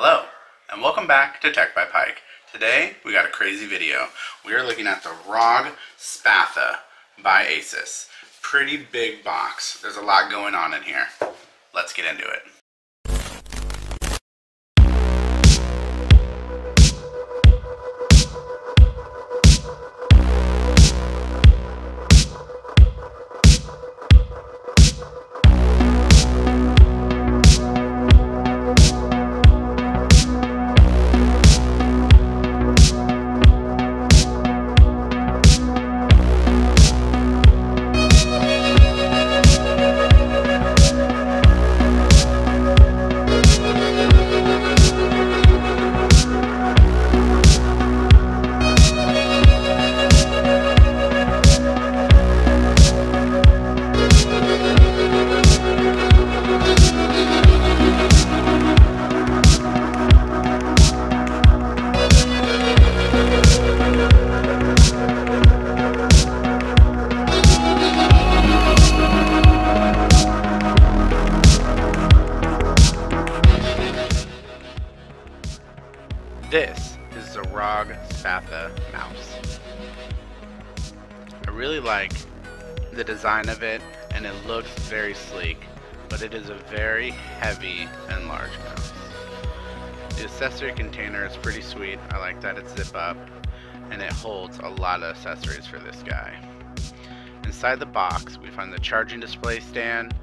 Hello, and welcome back to Tech by Pike. Today, we got a crazy video. We are looking at the ROG Spatha by Asus. Pretty big box. There's a lot going on in here. Let's get into it. Spatha mouse. I really like the design of it and it looks very sleek, but it is a very heavy and large mouse. The accessory container is pretty sweet. I like that it's zip up and it holds a lot of accessories for this guy. Inside the box we find the charging display stand,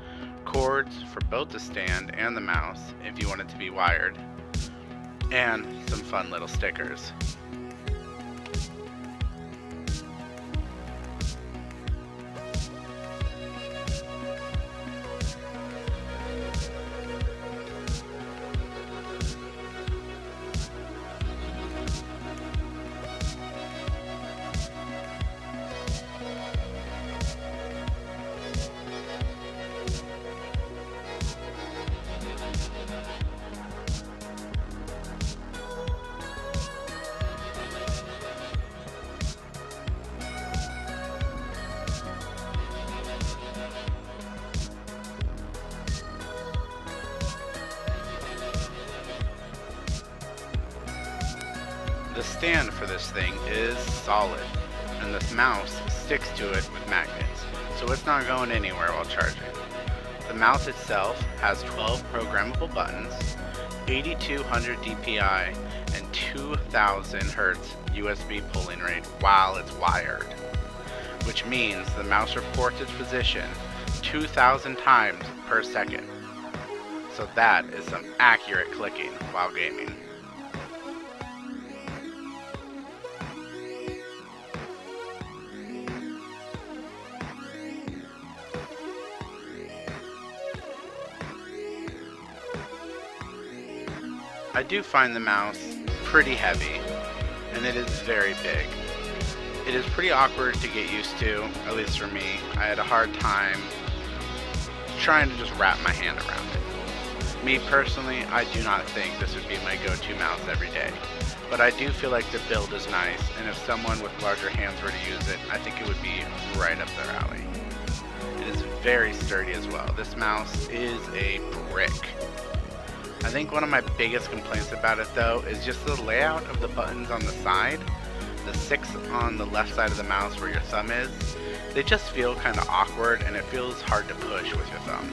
cords for both the stand and the mouse if you want it to be wired, and some fun little stickers. Stand for this thing is solid, and this mouse sticks to it with magnets, so it's not going anywhere while charging. The mouse itself has 12 programmable buttons, 8200 DPI, and 2000 Hz USB polling rate while it's wired, which means the mouse reports its position 2000 times per second. So that is some accurate clicking while gaming. I do find the mouse pretty heavy, and it is very big. It is pretty awkward to get used to, at least for me. I had a hard time trying to just wrap my hand around it. Me personally, I do not think this would be my go-to mouse every day. But I do feel like the build is nice, and if someone with larger hands were to use it, I think it would be right up their alley. It is very sturdy as well. This mouse is a brick. I think one of my biggest complaints about it though is just the layout of the buttons on the side. The six on the left side of the mouse where your thumb is, they just feel kind of awkward and it feels hard to push with your thumb.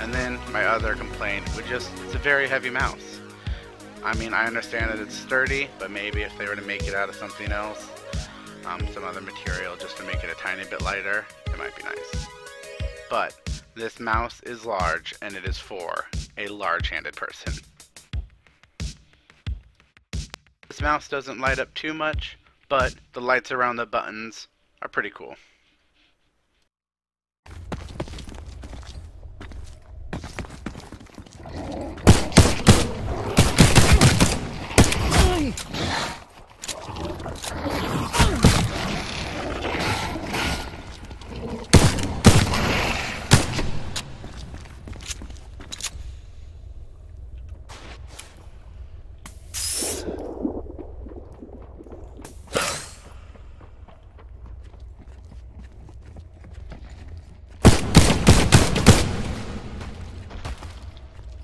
And then my other complaint would just, it's a very heavy mouse. I mean, I understand that it's sturdy, but maybe if they were to make it out of something else, um, some other material just to make it a tiny bit lighter, it might be nice. But this mouse is large and it is for a large-handed person. This mouse doesn't light up too much, but the lights around the buttons are pretty cool.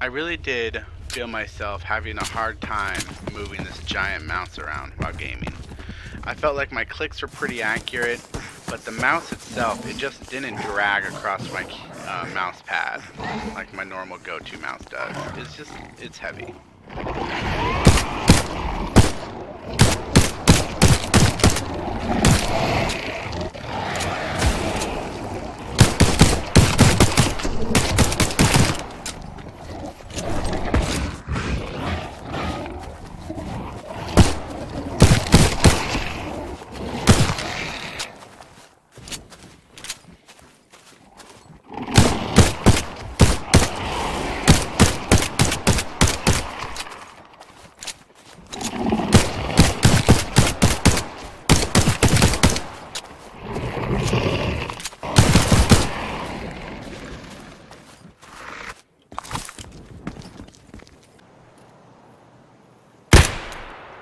I really did feel myself having a hard time moving this giant mouse around while gaming. I felt like my clicks were pretty accurate, but the mouse itself, it just didn't drag across my uh, mouse pad like my normal go-to mouse does. It's just, it's heavy.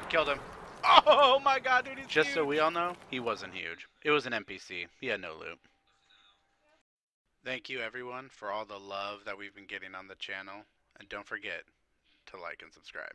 Killed him. Oh my god, dude, he's Just so we all know, he wasn't huge. It was an NPC. He had no loot. Thank you everyone for all the love that we've been getting on the channel. And don't forget to like and subscribe.